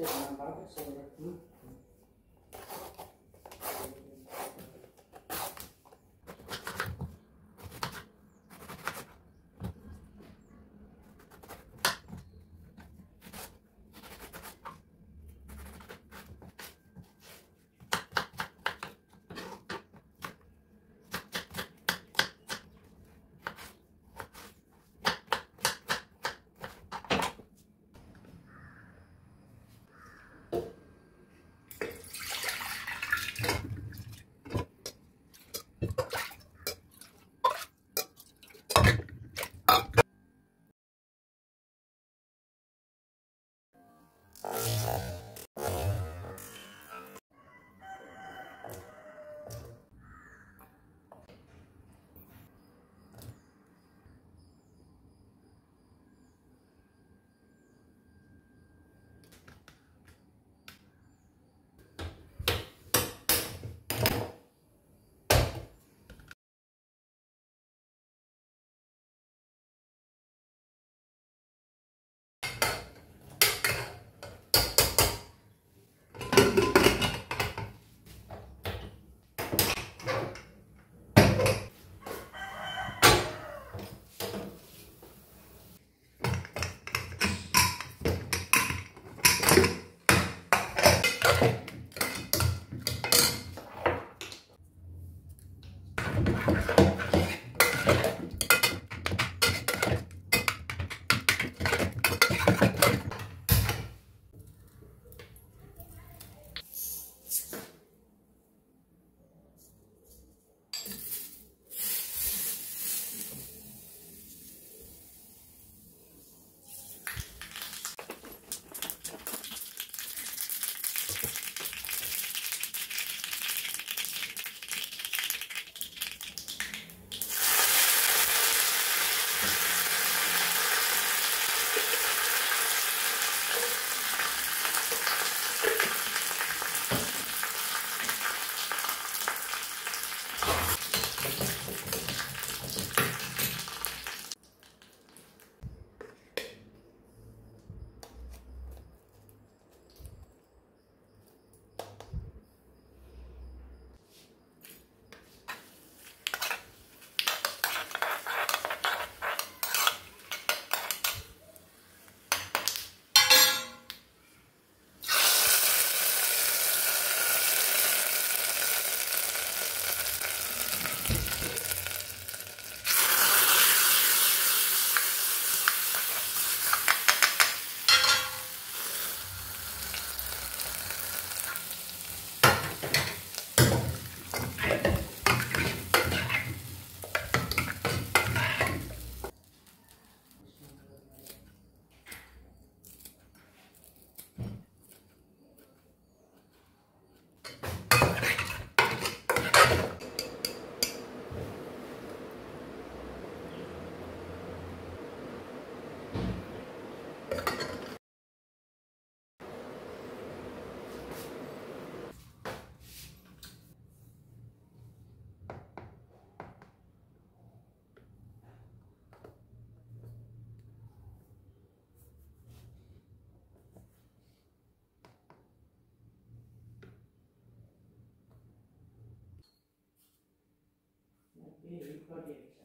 Gracias. Uh-huh. in project.